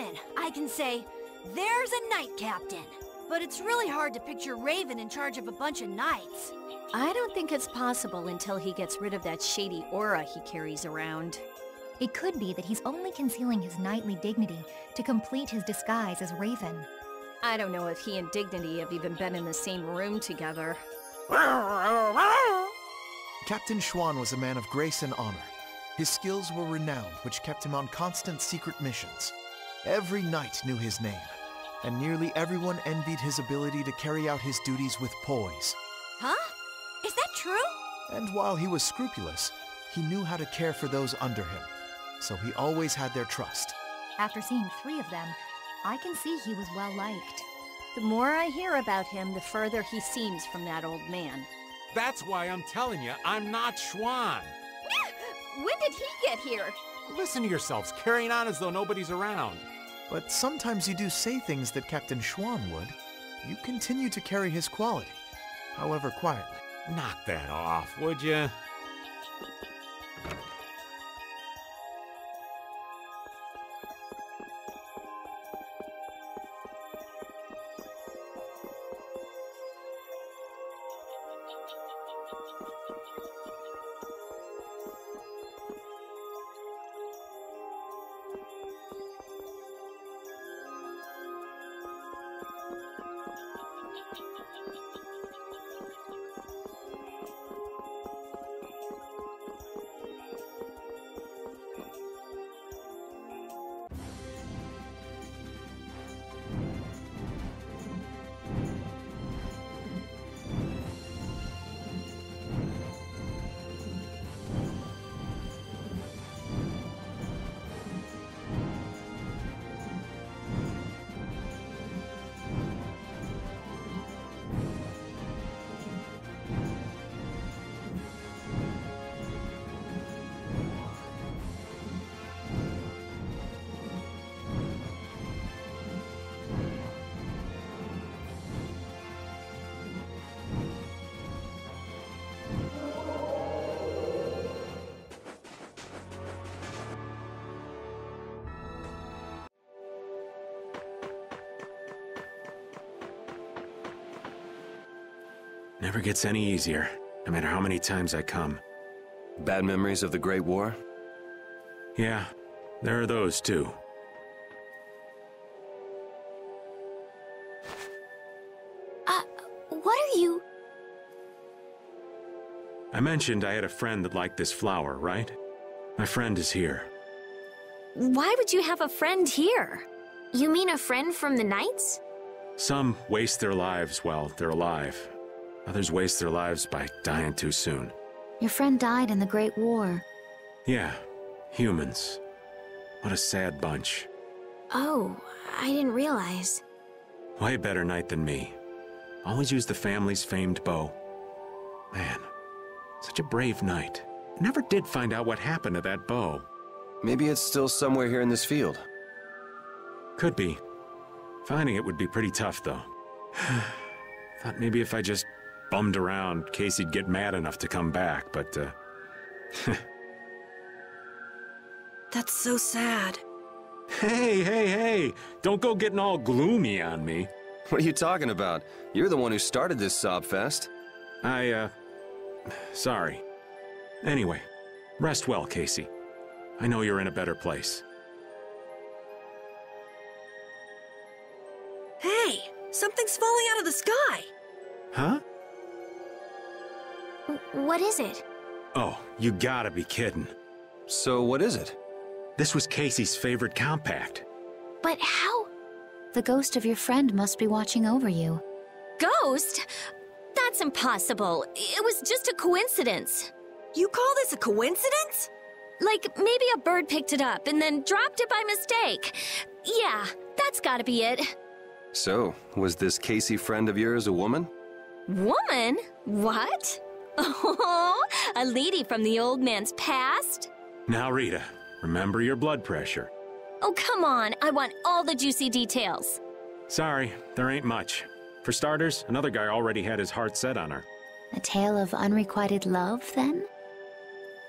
in, I can say, there's a knight captain. But it's really hard to picture Raven in charge of a bunch of knights. I don't think it's possible until he gets rid of that shady aura he carries around. It could be that he's only concealing his knightly dignity to complete his disguise as Raven. I don't know if he and Dignity have even been in the same room together. Captain Schwann was a man of grace and honor. His skills were renowned, which kept him on constant secret missions. Every knight knew his name, and nearly everyone envied his ability to carry out his duties with poise. Huh? Is that true? And while he was scrupulous, he knew how to care for those under him, so he always had their trust. After seeing three of them, I can see he was well liked. The more I hear about him, the further he seems from that old man. That's why I'm telling you, I'm not Schwann. When did he get here? Listen to yourselves, carrying on as though nobody's around. But sometimes you do say things that Captain Schwann would. You continue to carry his quality, however quietly. Knock that off, would you? Never gets any easier, no matter how many times I come. Bad memories of the Great War? Yeah, there are those too. Uh, what are you? I mentioned I had a friend that liked this flower, right? My friend is here. Why would you have a friend here? You mean a friend from the Knights? Some waste their lives while they're alive. Others waste their lives by dying too soon. Your friend died in the Great War. Yeah, humans. What a sad bunch. Oh, I didn't realize. Way better knight than me. Always used the family's famed bow. Man, such a brave knight. Never did find out what happened to that bow. Maybe it's still somewhere here in this field. Could be. Finding it would be pretty tough, though. Thought maybe if I just bummed around, Casey'd get mad enough to come back, but, uh... That's so sad. hey, hey, hey! Don't go getting all gloomy on me. What are you talking about? You're the one who started this sob fest. I, uh... Sorry. Anyway, rest well, Casey. I know you're in a better place. Hey, something's falling out of the sky. What is it? Oh, you gotta be kidding. So what is it? This was Casey's favorite compact. But how? The ghost of your friend must be watching over you. Ghost? That's impossible. It was just a coincidence. You call this a coincidence? Like, maybe a bird picked it up and then dropped it by mistake. Yeah, that's gotta be it. So, was this Casey friend of yours a woman? Woman? What? Oh, a lady from the old man's past? Now, Rita, remember your blood pressure. Oh, come on. I want all the juicy details. Sorry, there ain't much. For starters, another guy already had his heart set on her. A tale of unrequited love, then?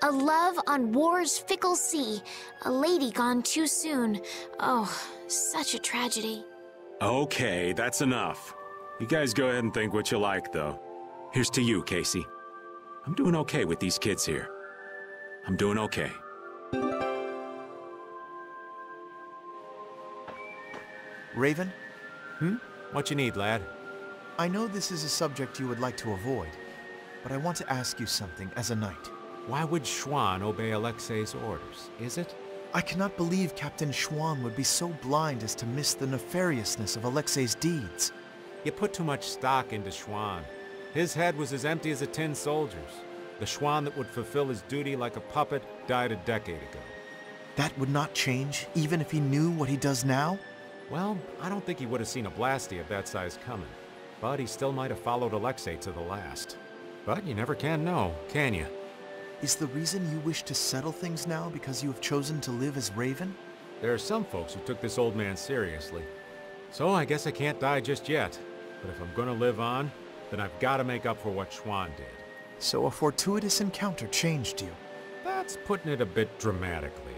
A love on war's fickle sea. A lady gone too soon. Oh, such a tragedy. Okay, that's enough. You guys go ahead and think what you like, though. Here's to you, Casey. I'm doing okay with these kids here. I'm doing okay. Raven, Hmm? What you need, lad? I know this is a subject you would like to avoid, but I want to ask you something as a knight. Why would Schwann obey Alexei's orders? Is it? I cannot believe Captain Schwann would be so blind as to miss the nefariousness of Alexei's deeds. You put too much stock into Schwann. His head was as empty as a tin soldier's. The Schwann that would fulfill his duty like a puppet died a decade ago. That would not change, even if he knew what he does now? Well, I don't think he would have seen a blastia of that size coming. But he still might have followed Alexei to the last. But you never can know, can you? Is the reason you wish to settle things now because you have chosen to live as Raven? There are some folks who took this old man seriously. So I guess I can't die just yet. But if I'm gonna live on, then I've gotta make up for what Schwann did. So a fortuitous encounter changed you. That's putting it a bit dramatically.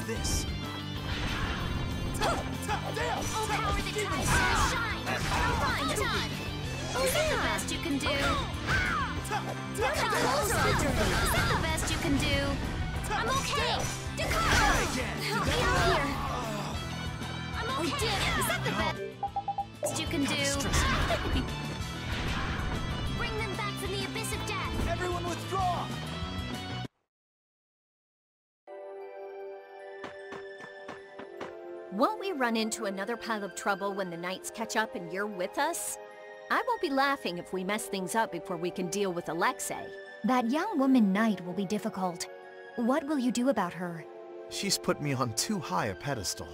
Use this. Ah. Oh, power the time, shine! Run, done! Oh, is that the best you can do? Look how close are oh. dirty. Is that the best you can do? I'm okay! Dakota! Help me out here! I'm okay! Oh, dear! Is that the best you can do? Won't we run into another pile of trouble when the Knights catch up and you're with us? I won't be laughing if we mess things up before we can deal with Alexei. That young woman knight will be difficult. What will you do about her? She's put me on too high a pedestal.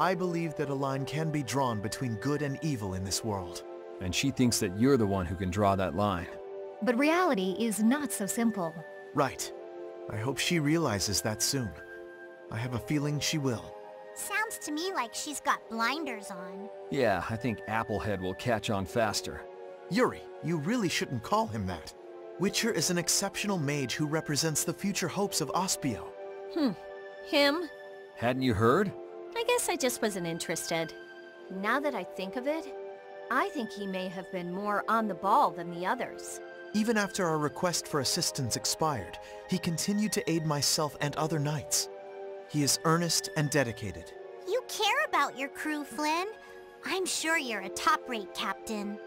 I believe that a line can be drawn between good and evil in this world. And she thinks that you're the one who can draw that line. But reality is not so simple. Right. I hope she realizes that soon. I have a feeling she will. Sounds to me like she's got blinders on. Yeah, I think Applehead will catch on faster. Yuri, you really shouldn't call him that. Witcher is an exceptional mage who represents the future hopes of Aspio. Hmm. Him? Hadn't you heard? I guess I just wasn't interested. Now that I think of it, I think he may have been more on the ball than the others. Even after our request for assistance expired, he continued to aid myself and other knights. He is earnest and dedicated. You care about your crew, Flynn. I'm sure you're a top-rate captain.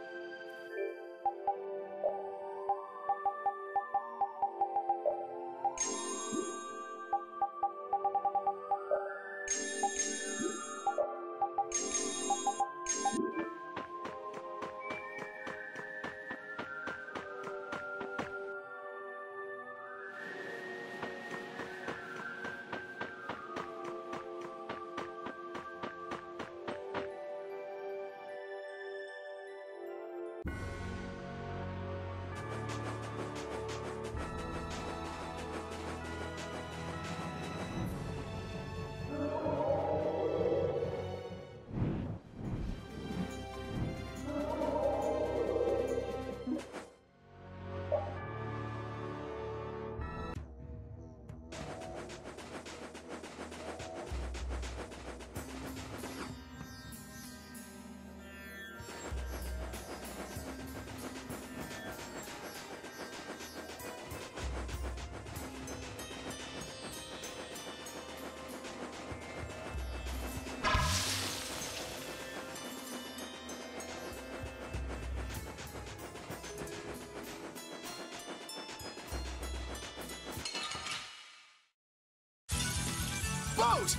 Boat!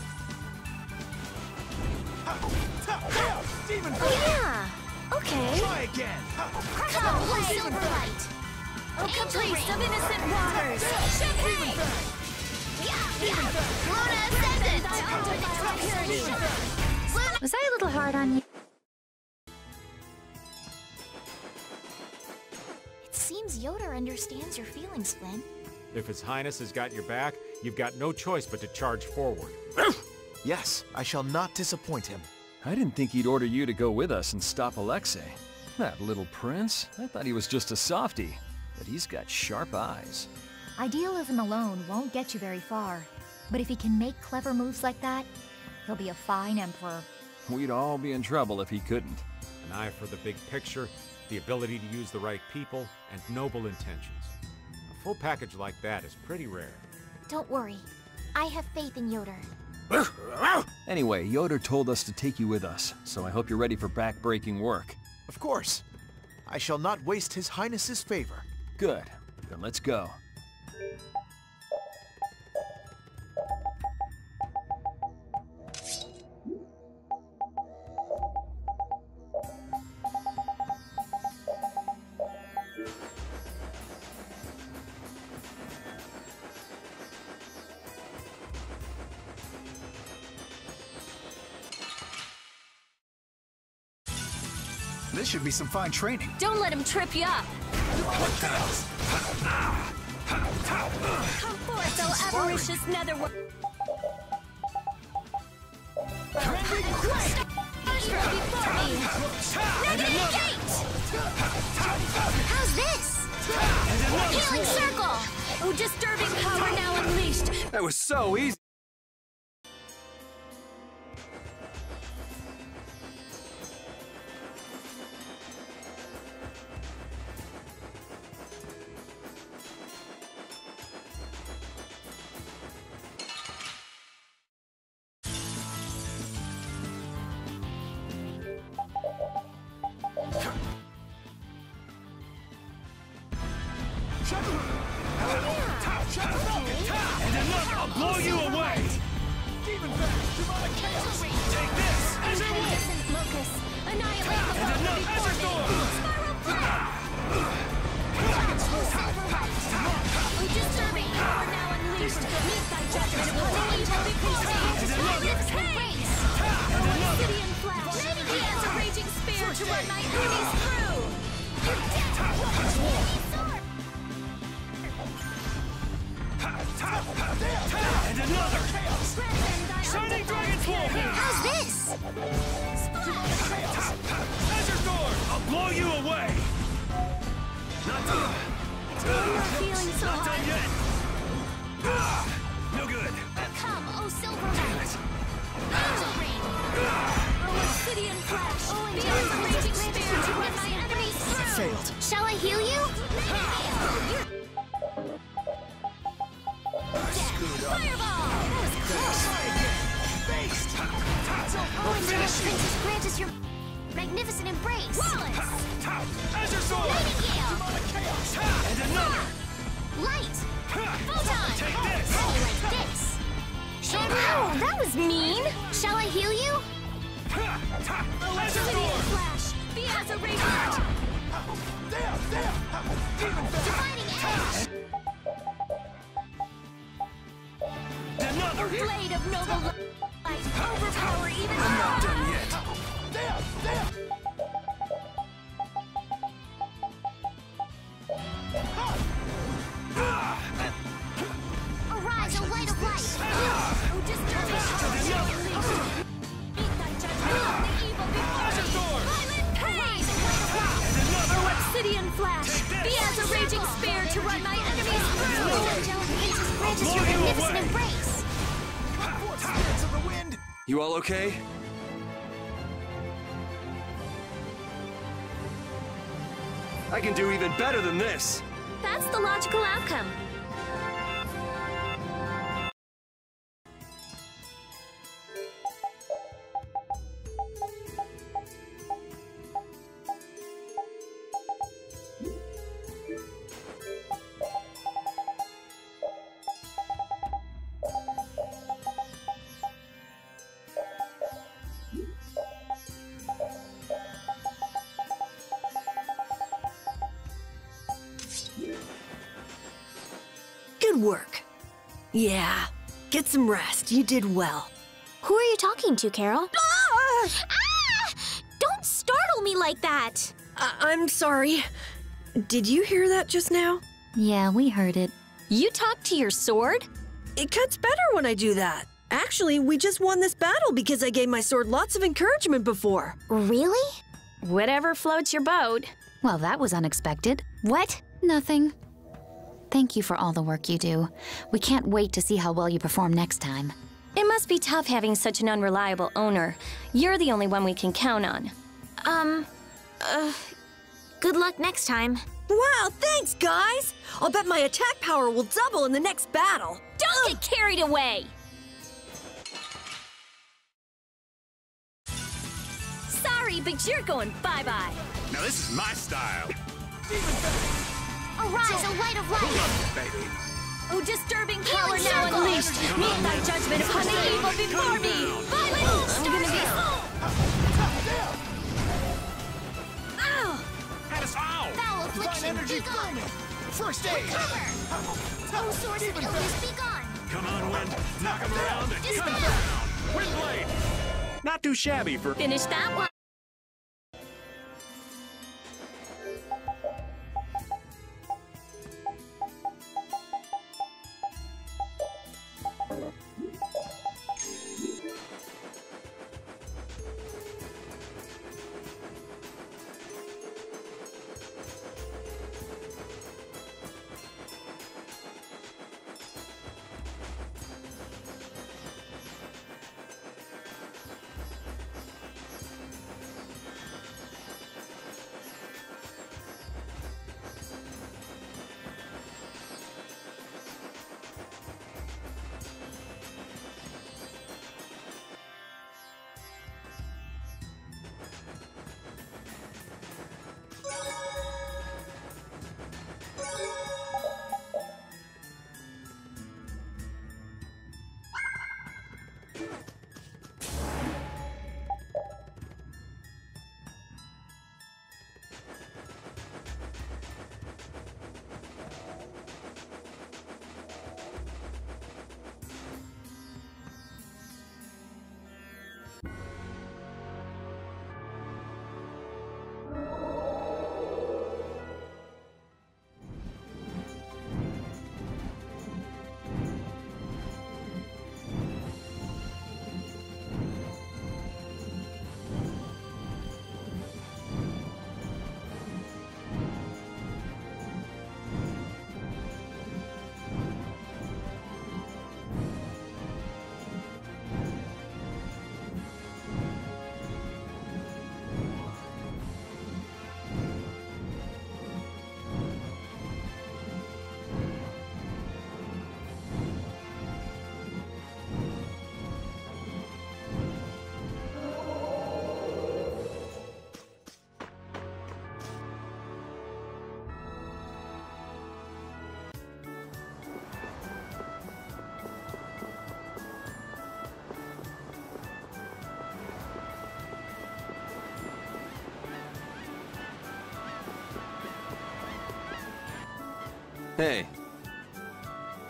Demon yeah. Okay. Try again! Come, O Silverlight! A caprice of innocent waters. Champagne! Luna Ascendant! Was I a little hard on you? It seems Ioder understands your feelings, Flynn. If His Highness has got your back, you've got no choice but to charge forward. Yes, I shall not disappoint him. I didn't think he'd order you to go with us and stop Alexei. That little prince, I thought he was just a softy, but he's got sharp eyes. Idealism alone won't get you very far. But if he can make clever moves like that, he'll be a fine emperor. We'd all be in trouble if he couldn't. An eye for the big picture, the ability to use the right people, and noble intentions. A full package like that is pretty rare. Don't worry. I have faith in Ioder. Anyway, Ioder told us to take you with us, so I hope you're ready for back-breaking work. Of course. I shall not waste His Highness's favor. Good. Then let's go. This should be some fine training. Don't let him trip you up. Come forth, O avaricious netherworld. before me. Negative gate! How's this? Healing circle! Oh, disturbing power now unleashed. That was so easy. Shall I heal you? Fireball! Oh, and Princess grant us your magnificent embrace. Wallace! Azure Sword! Nightingale! And another! Light! Photon! Take this! Like this. Shall Ow, that was mean. Shall I heal you? Azure Sword! flash. He has a raging another! blade of noble light. Overpower even I'm not done yet! There! There! Flash. Take this. He has a raging spear to run my enemies through. Angelic princess grant your magnificent embrace! Spirits of the wind! You all okay? I can do even better than this. That's the logical outcome. Some rest. You did well. Who are you talking to, Karol? Ah! Don't startle me like that! I- I'm sorry. Did you hear that just now? Yeah, we heard it. You talk to your sword? It cuts better when I do that. Actually, we just won this battle because I gave my sword lots of encouragement before. Really? Whatever floats your boat. Well, that was unexpected. What? Nothing. Thank you for all the work you do. We can't wait to see how well you perform next time. It must be tough having such an unreliable owner. You're the only one we can count on. Um, uh, good luck next time. Wow, thanks, guys! I'll bet my attack power will double in the next battle. Don't get carried away! Sorry, but you're going bye-bye. Now this is my style. Arise, a light of light! baby. Oh, disturbing Healing power now circle. unleashed! Meet thy judgment upon the evil before me! Violent! I'm gonna be... Ow! Had us out. Foul affliction, be gone! First aid! Recover! Oh, source of illness, be gone! Come on, Wind. Knock him around and cut him down. Wind blade. Not too shabby for... Finish that one. Hey,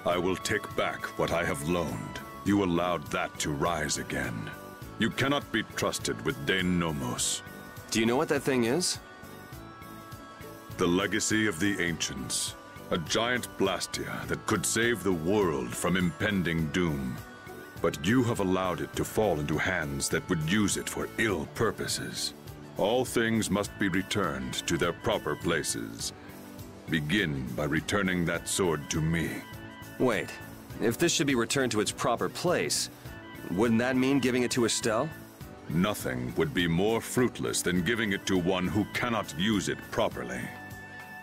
I will take back what I have loaned. You allowed that to rise again. You cannot be trusted with Dein Nomos. do you know what that thing is? The legacy of the ancients. A giant Blastia that could save the world from impending doom. But you have allowed it to fall into hands that would use it for ill purposes. All things must be returned to their proper places. Begin by returning that sword to me. Wait, if this should be returned to its proper place, wouldn't that mean giving it to Estelle? Nothing would be more fruitless than giving it to one who cannot use it properly.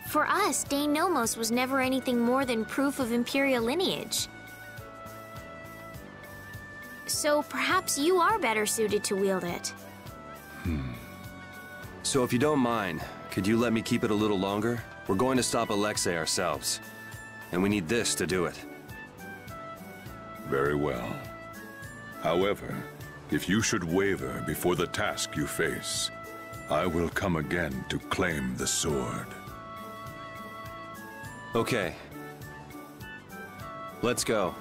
For us, Dein Nomos was never anything more than proof of Imperial lineage. So perhaps you are better suited to wield it. Hmm. So if you don't mind, could you let me keep it a little longer? We're going to stop Alexei ourselves. And we need this to do it. Very well. However, if you should waver before the task you face, I will come again to claim the sword. Okay. Let's go.